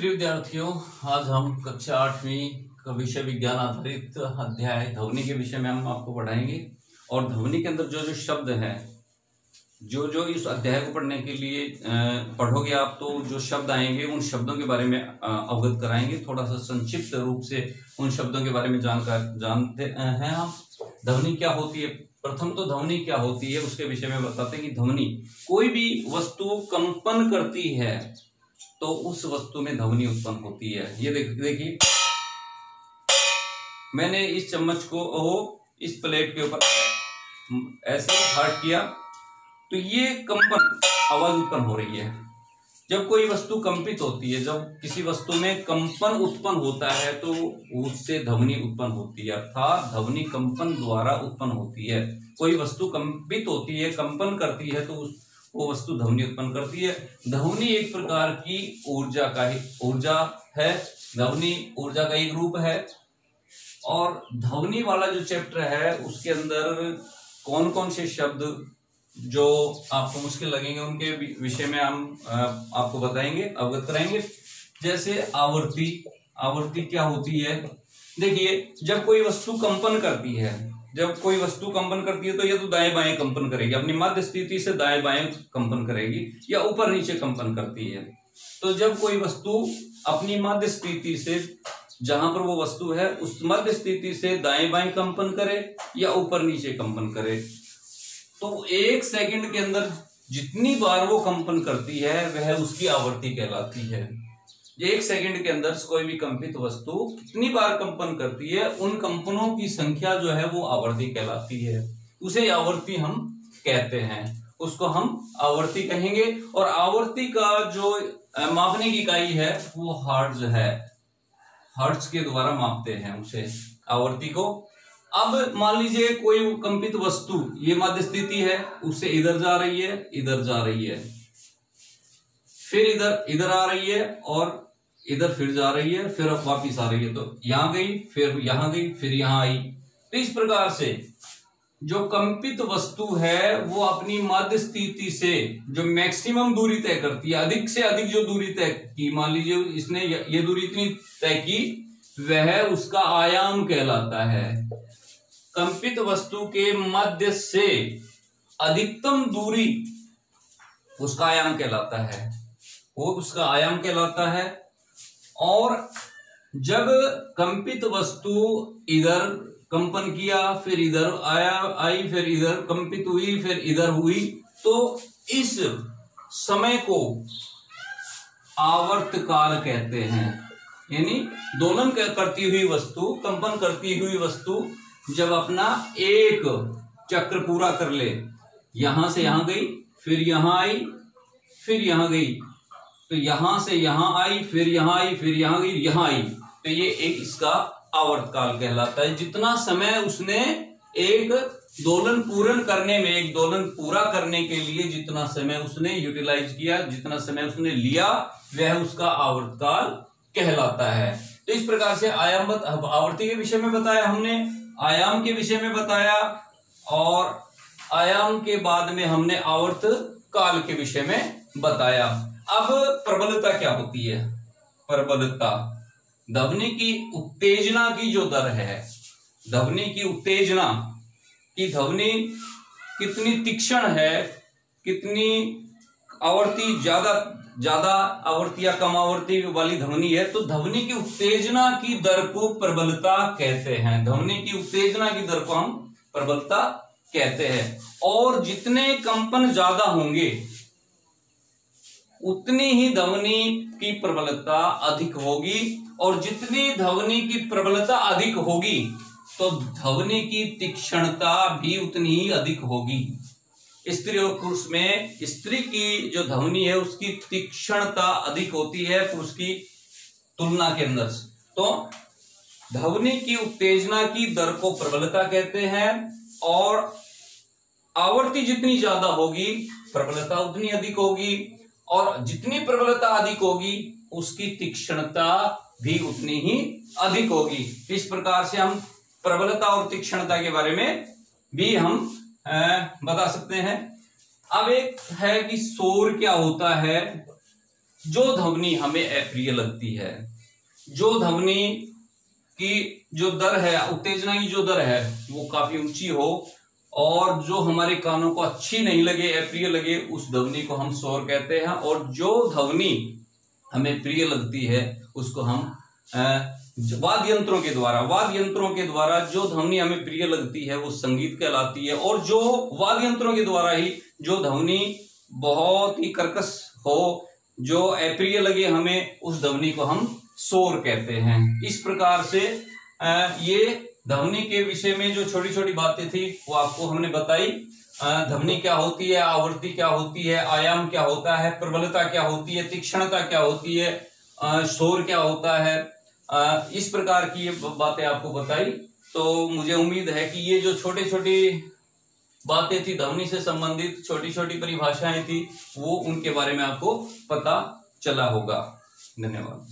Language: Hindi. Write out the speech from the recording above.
प्रिय विद्यार्थियों, आज हम कक्षा आठवीं का विषय विज्ञान आधारित अध्याय ध्वनि के विषय में हम आपको पढ़ाएँगे। और ध्वनि के अंदर जो जो शब्द हैं, जो जो इस अध्याय को पढ़ने के लिए पढ़ोगे आप तो जो शब्द आएँगे, उन शब्दों के बारे में अवगत कराएँगे। थोड़ा सा संक्षिप्त रूप से उन शब्दों के बारे में जानकार, जानते हैं हम ध्वनि क्या होती है? प्रथम तो ध्वनि क्या होती है, उसके विषय में बताते हैं कि ध्वनि कोई भी वस्तु कंपन करती है तो उस वस्तु में ध्वनि उत्पन्न होती है। ये देख, देखिए। मैंने इस चम्मच को ओ इस प्लेट के ऊपर ऐसे हर्ट किया तो ये कंपन, आवाज़ उत्पन्न हो रही है। जब कोई वस्तु कंपित होती है, जब किसी वस्तु में कंपन उत्पन्न होता है तो उससे ध्वनि उत्पन्न होती है, अर्थात ध्वनि कंपन द्वारा उत्पन्न होती है। कोई वस्तु कंपित होती है, कंपन करती है तो उस वो वस्तु ध्वनि उत्पन्न करती है। ध्वनि एक प्रकार की ऊर्जा का ही ऊर्जा है। ध्वनि ऊर्जा का एक रूप है। और ध्वनि वाला जो चैप्टर है, उसके अंदर कौन कौन से शब्द जो आपको मुश्किल लगेंगे, उनके विषय में हम आपको बताएँगे, अवगत कराएँगे। जैसे आवर्ती आवर्ती क्या होती है? देखिए, जब कोई वस्तु कंपन करती है जब कोई वस्तु कंपन करती है तो ये तो दाएँ बाएँ कंपन करेगी, अपनी मध्य स्थिति से दाएँ बाएँ कंपन करेगी या ऊपर नीचे कंपन करती है। तो जब कोई वस्तु अपनी मध्य स्थिति से, जहाँ पर वो वस्तु है, उस मध्य स्थिति से दाएँ बाएँ कंपन करे या ऊपर नीचे कंपन करे तो एक सेकंड के अंदर जितनी बार वो कंपन करती है, वह उसकी आवर्ती कहलाती है। एक सेकंड के अंदर कोई भी कंपित वस्तु कितनी बार कंपन करती है, उन कंपनों की संख्या जो है वो आवर्ती कहलाती है। उसे आवर्ती हम कहते हैं। उसको हम आवर्ती कहेंगे और आवर्ती का जो मापने की इकाई है, वो हर्ट्ज है। हर्ट्ज के द्वारा मापते हैं उसे आवर्ती को। अब मान लीजिए कोई कंपित वस्तु, ये मध्य स्थिति है उससे इधर जा रही है, इधर जा रही है। फिर इधर इधर आ रही है और इधर फिर जा रही है, फिर अब वापिस आ रही है तो यहाँ गई, फिर यहाँ गई, फिर यहाँ आई। तो इस प्रकार से जो कंपित वस्तु है, वो अपनी मध्य स्थिति से जो मैक्सिमम दूरी तय करती है, अधिक से अधिक जो दूरी तय की, मान लीजिए इसने ये दूरी इतनी तय की, वह उसका आयाम कहलाता है। कंपित वस्तु के मध्य से अधिकतम दूरी उसका आयाम कहलाता है। वो उसका आयाम कहलाता है और जब कंपित वस्तु इधर कंपन किया, फिर इधर आया, आई, फिर इधर कंपित हुई, फिर इधर हुई तो इस समय को आवर्त काल कहते हैं। यानी दोलन करती हुई वस्तु, कंपन करती हुई वस्तु, जब अपना एक चक्र पूरा कर ले, यहाँ से यहाँ गई, फिर यहाँ आई, फिर यहाँ गई। तो यहाँ से यहाँ आई, फिर यहाँ आई, फिर यहाँ गई यहाँ आई। तो ये एक इसका आवर्त काल कहलाता है। जितना समय उसने एक दोलन पूर्ण करने में, एक दोलन पूरा करने के लिए जितना समय उसने यूटिलाइज किया, जितना समय उसने लिया, वह उसका आवर्त काल कहलाता है। तो इस प्रकार से आयाम आवर्ती के विषय में बताया हमने, आयाम के विषय में बताया, और आयाम के बाद में हमने आवर्त काल के विषय में बताया। अब प्रबलता क्या होती है? प्रबलता। ध्वनि की उत्तेजना की जो दर है ध्वनि की उत्तेजना, की ध्वनि कितनी तीक्ष्ण है, कितनी आवर्ती ज़्यादा ज़्यादा आवर्ती या कम आवर्ती वाली ध्वनि है तो ध्वनि की उत्तेजना की दर को प्रबलता कहते हैं। ध्वनि की उत्तेजना की दर को हम प्रबलता कहते हैं। और जितने कंपन ज़्यादा होंगे उतनी ही ध्वनि की प्रबलता अधिक होगी, और जितनी ध्वनि की प्रबलता अधिक होगी तो ध्वनि की तीक्ष्णता भी उतनी ही अधिक होगी। स्त्री और पुरुष में स्त्री की जो ध्वनि है, उसकी तीक्ष्णता अधिक होती है पुरुष की तुलना के अंदर तो ध्वनि की उत्तेजना की दर को प्रबलता कहते हैं, और आवर्ती जितनी ज़्यादा होगी, प्रबलता उतनी अधिक होगी और जितनी प्रबलता अधिक होगी, उसकी तीक्ष्णता भी उतनी ही अधिक होगी। इस प्रकार से हम प्रबलता और तीक्ष्णता के बारे में भी हम बता सकते हैं। अब एक है कि शोर क्या होता है? जो ध्वनि हमें अप्रिय लगती है, जो ध्वनि की जो दर है, उत्तेजना की जो दर है, वो काफ़ी ऊँची हो और जो हमारे कानों को अच्छी नहीं लगे, अप्रिय लगे, उस ध्वनि को हम शोर कहते हैं। और जो ध्वनि हमें प्रिय लगती है, उसको हम वाद्य यंत्रों के द्वारा वाद्य यंत्रों के द्वारा जो ध्वनि हमें प्रिय लगती है, वो संगीत कहलाती है। और जो वाद्य यंत्रों के द्वारा ही जो ध्वनि बहुत ही कर्कश हो, जो अप्रिय लगे हमें, उस ध्वनि को हम शोर कहते हैं। इस प्रकार से ये ध्वनि के विषय में जो छोटी छोटी बातें थी, वो आपको हमने बताई। ध्वनि क्या होती है आवृत्ति क्या होती है, आयाम क्या होता है, प्रबलता क्या होती है, तीक्ष्णता क्या होती है शोर क्या होता है इस प्रकार की ये बातें आपको बताई। तो मुझे उम्मीद है कि ये जो छोटी छोटी बातें थी ध्वनि से संबंधित छोटी छोटी परिभाषाएँ थी, वो उनके बारे में आपको पता चला होगा। धन्यवाद।